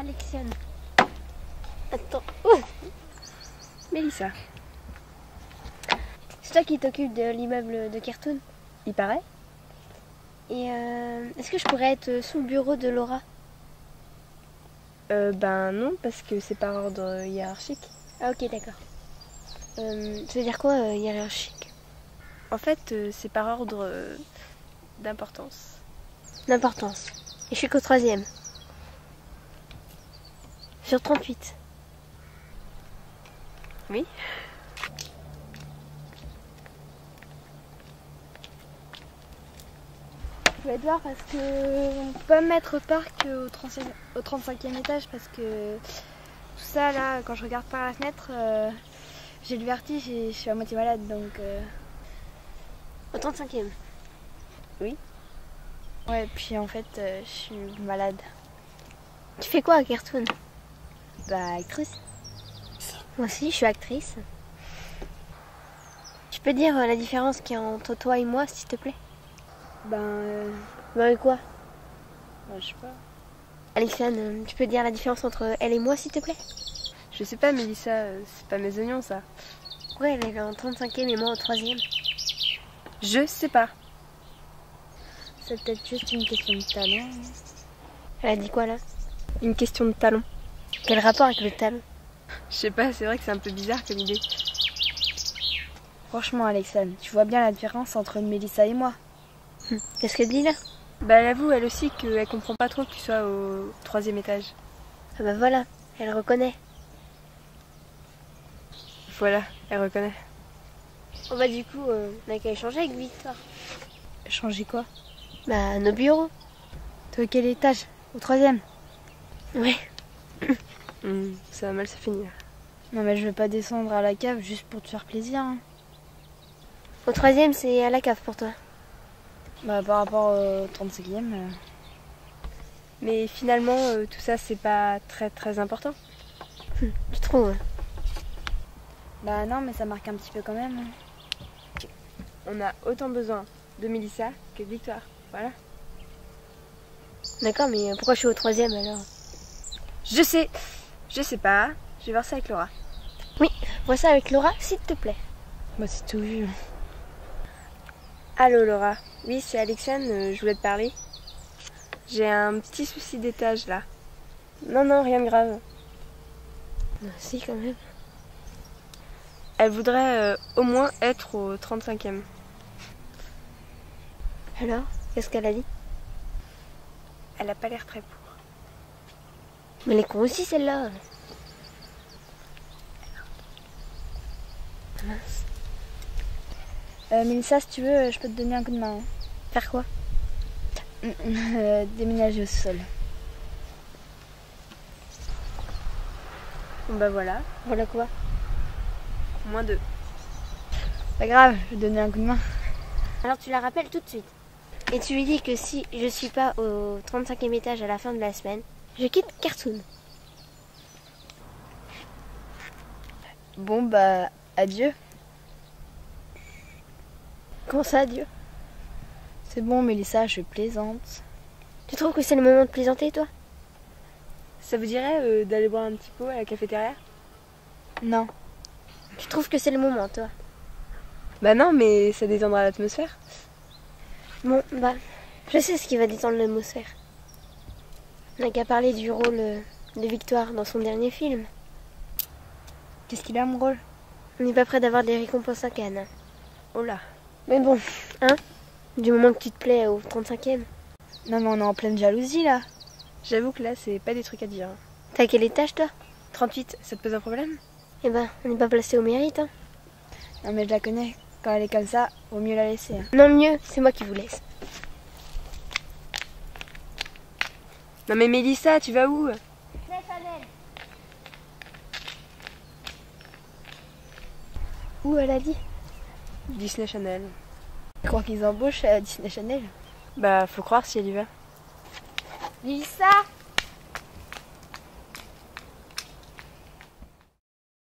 Alexiane. Attends. Ouh. Mélissa, C'est toi qui t'occupes de l'immeuble de Cartoon il paraît Et euh, est-ce que je pourrais être sous le bureau de Laura? Euh, Ben non, parce que c'est par ordre hiérarchique. Ah ok d'accord. Euh, ça veut dire quoi euh, hiérarchique? En fait, c'est par ordre d'importance. D'importance. Et je suis qu'au troisième. Sur 38. Oui Je vais devoir parce que on peut mettre au parc au, 35, au 35e étage parce que tout ça là, quand je regarde par la fenêtre, euh, j'ai le vertige et je suis à moitié malade donc. euh, Au 35e. Ouais, puis en fait, euh, je suis malade. Tu fais quoi à Cartoon? Bah, actrice. Moi aussi, je suis actrice. Tu peux dire euh, la différence qu'il y a entre toi et moi, s'il te plaît? Ben, euh, Bah, quoi? bah, je sais pas. Alexandre, euh, tu peux dire la différence entre elle et moi, s'il te plaît? Je sais pas, Mélissa, euh, c'est pas mes oignons ça. Ouais, elle est en 35e et moi au 3e. Je sais pas. C'est peut-être juste une question de talent. Elle a dit quoi là? Une question de talent. Quel rapport avec le talent Je sais pas, c'est vrai que c'est un peu bizarre comme idée. Franchement, Alexandre, tu vois bien la différence entre Mélissa et moi. Qu'est-ce qu'elle dit là? Bah elle avoue elle aussi qu'elle comprend pas trop que tu sois au troisième étage. Ah bah voilà, elle reconnaît. Voilà, elle reconnaît. Oh bah du coup, euh, on a qu'à échanger avec Victor. Changer quoi? Bah nos bureaux. Toi, quel étage? Au troisième? Ouais. Hmm, ça va mal se finir. Non, mais je vais pas descendre à la cave juste pour te faire plaisir. hein. Au 3e, c'est à la cave pour toi. Bah, par rapport au 35e. euh, Mais finalement, euh, tout ça c'est pas très très important. Tu trouves Bah, non, mais ça marque un petit peu quand même. On a autant besoin de Mélissa que de Victoire. Voilà. D'accord, mais pourquoi je suis au 3e alors? Je sais, je sais pas. Je vais voir ça avec Laura. Vois ça avec Laura, s'il te plaît. Bah, c'est tout vu. Allô Laura. Oui, c'est Alexane, euh, je voulais te parler. J'ai un petit souci d'étage là. Non, non, rien de grave. Non, si, quand même. Elle voudrait euh, au moins être au 35e. Alors Qu'est-ce qu'elle a dit? Elle a pas l'air très pour. Mais elle est con aussi, celle-là. Mince. Euh, Mélissa, si tu veux, je peux te donner un coup de main. hein. Faire quoi? Euh, déménager au sol. Bon bah voilà, Voilà quoi? Moins deux. Pas grave, je vais te donner un coup de main. Alors tu la rappelles tout de suite. Et tu lui dis que si je suis pas au 35e étage à la fin de la semaine, je quitte Cartoon. Bon, bah, adieu. Comment ça, Dieu C'est bon, Mélissa, je plaisante. Tu trouves que c'est le moment de plaisanter, toi? Ça vous dirait euh, d'aller boire un petit pot à la cafétéria? Non. Tu trouves que c'est le moment, toi? Bah non, mais ça détendra l'atmosphère. Bon, bah, je sais ce qui va détendre l'atmosphère. On n'a qu'à parler du rôle euh, de Victoire dans son dernier film. Qu'est-ce qu'il a, mon rôle? On n'est pas près d'avoir des récompenses à Cannes. Oh là. Mais bon, hein? Du moment que tu te plais au 35e. Non, mais on est en pleine jalousie, là. J'avoue que là, c'est pas des trucs à dire. T'as quel étage, toi? 38, ça te pose un problème? Eh ben, on n'est pas placé au mérite, hein. Non, mais je la connais. Quand elle est comme ça, vaut mieux la laisser. hein. Non, mieux, c'est moi qui vous laisse. Non mais Mélissa, tu vas où Où elle a dit Disney Channel. Tu crois qu'ils embauchent à Disney Channel Bah faut croire si elle y va. Mélissa